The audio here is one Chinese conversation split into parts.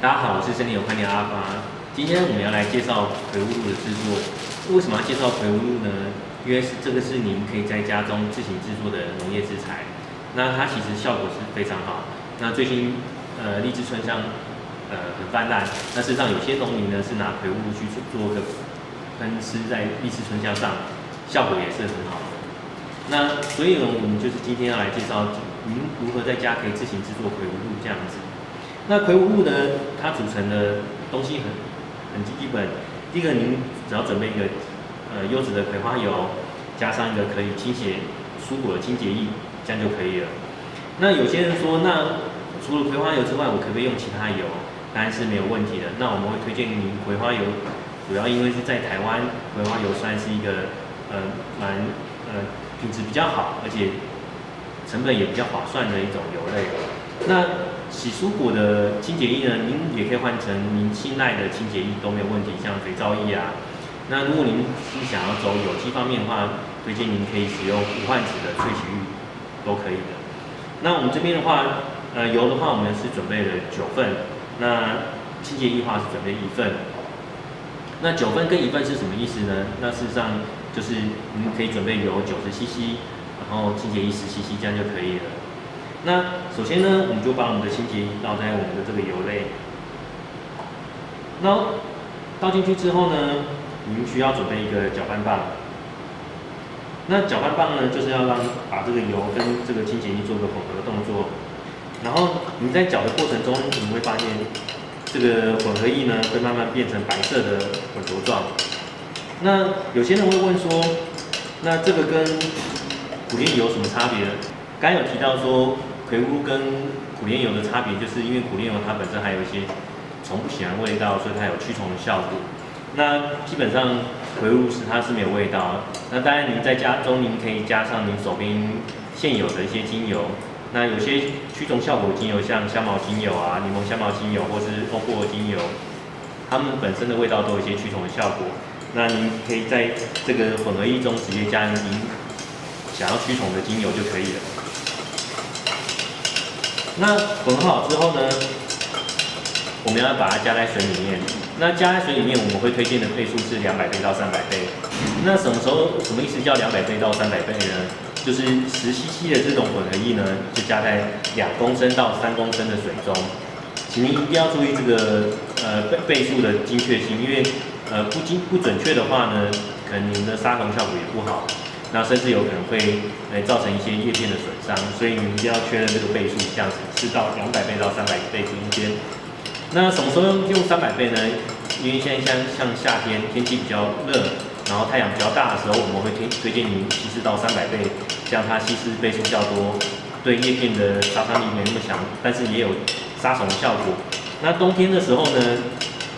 大家好，我是森林有观念阿发。今天我们要来介绍葵雾露的制作。为什么要介绍葵雾露呢？因为是这个是您可以在家中自行制作的农业之材。那它其实效果是非常好。那最近呃荔枝春香呃很泛滥。那事实上有些农民呢是拿葵雾露去做个喷施在荔枝春香上，效果也是很好的。那所以呢，我们就是今天要来介绍您如何在家可以自行制作葵雾露这样子。那葵无露呢？它组成的东西很很基本。第一个，您只要准备一个呃优质的葵花油，加上一个可以清洁蔬果的。清洁液，这样就可以了。那有些人说，那除了葵花油之外，我可不可以用其他油？当然是没有问题的。那我们会推荐您葵花油，主要因为是在台湾，葵花油算是一个呃蛮呃品质比较好，而且成本也比较划算的一种油？类。那洗蔬果的清洁液呢，您也可以换成您信赖的清洁液都没有问题，像肥皂液啊。那如果您是想要走有机方面的话，推荐您可以使用无患子的萃取液，都可以的。那我们这边的话，呃，油的话我们是准备了九份，那清洁液的话是准备一份。那九份跟一份是什么意思呢？那事实上就是您可以准备油九十 CC，然后清洁液十 CC，这样就可以了。那首先呢，我们就把我们的清洁液倒在我们的这个油类。那倒进去之后呢，我们需要准备一个搅拌棒。那搅拌棒呢，就是要让把这个油跟这个清洁液做个混合的动作。然后你在搅的过程中，你会发现这个混合液呢，会慢慢变成白色的混浊状。那有些人会问说，那这个跟苦楝油有什么差别？刚有提到说。葵乌跟苦楝油的差别，就是因为苦楝油它本身还有一些虫不喜欢味道，所以它有驱虫的效果。那基本上葵乌是它是没有味道。那当然您在家中您可以加上您手边现有的一些精油。那有些驱虫效果精油，像香茅精油啊、柠檬香茅精油或是欧珀精油，它们本身的味道都有一些驱虫的效果。那您可以在这个混合液中直接加您想要驱虫的精油就可以了。那混合好之后呢，我们要把它加在水里面。那加在水里面，我们会推荐的倍数是两百倍到三百倍。那什么时候什么意思叫两百倍到三百倍呢？就是十 CC 的这种混合液呢，就加在两公升到三公升的水中。请您一定要注意这个呃倍倍数的精确性，因为呃不精不准确的话呢，可能您的杀虫效果也不好。那甚至有可能会来造成一些叶片的损伤，所以你一定要确认这个倍数，这样子是到两百倍到三百倍之间。那什么时候用三百倍呢？因为现在像像夏天天气比较热，然后太阳比较大的时候，我们会推推荐您稀释到三百倍，这样它稀释倍数较多，对叶片的杀伤力没那么强，但是也有杀虫的效果。那冬天的时候呢，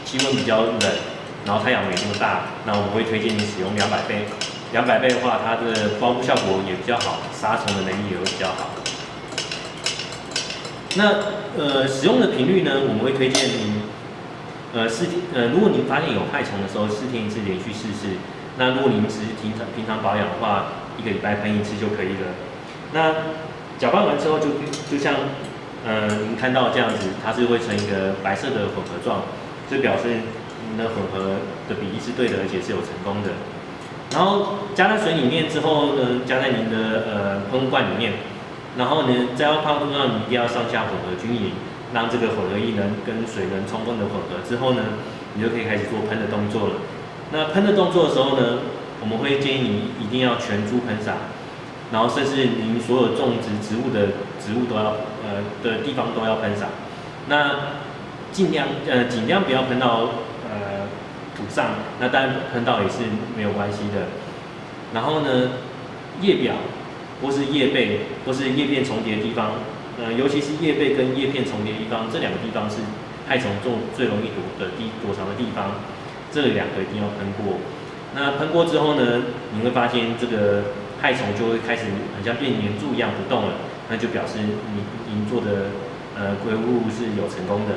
气温比较冷，然后太阳没那么大，那我们会推荐你使用两百倍。两百倍的话，它的包覆效果也比较好，杀虫的能力也会比较好。那呃，使用的频率呢，我们会推荐您呃四天呃，如果您发现有害虫的时候，四天一次连续试试。那如果您只是平常平常保养的话，一个礼拜喷一次就可以了。那搅拌完之后，就就像呃您看到这样子，它是会成一个白色的混合状，就表示您的混合的比例是对的，而且是有成功的。然后加在水里面之后呢，加在您的呃喷罐里面，然后呢，在要泡中上，你一定要上下混合均匀，让这个混合液能跟水能充分的混合之后呢，你就可以开始做喷的动作了。那喷的动作的时候呢，我们会建议你一定要全株喷洒，然后甚至您所有种植植物的植物都要呃的地方都要喷洒。那尽量呃尽量不要喷到。上，那当然喷到也是没有关系的。然后呢，叶表或是叶背或是叶片重叠的地方，呃，尤其是叶背跟叶片重叠的地方，这两个地方是害虫最最容易躲的地躲藏的地方，这两个一定要喷过。那喷过之后呢，你会发现这个害虫就会开始很像变黏住一样不动了，那就表示你您做的呃归物是有成功的。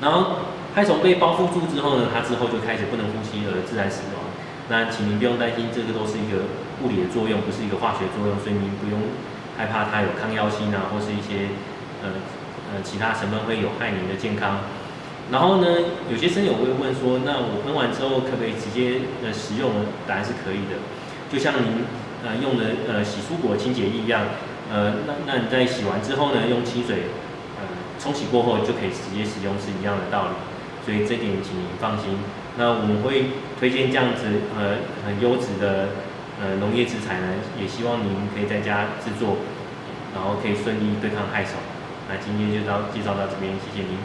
然后。害虫被包覆住之后呢，它之后就开始不能呼吸而自然死亡。那请您不用担心，这个都是一个物理的作用，不是一个化学作用，所以您不用害怕它有抗药性啊，或是一些呃呃其他成分会有害您的健康。然后呢，有些生友会问说，那我喷完之后可不可以直接呃使用？答案是可以的，就像您呃用的呃洗蔬果清洁液一样，呃那那你在洗完之后呢，用清水呃冲洗过后就可以直接使用是一样的道理，所以这点请您放心。那我们会推荐这样子呃很优质的呃农业食材呢，也希望您可以在家制作，然后可以顺利对抗害虫。那今天就到介绍到这边，谢谢您。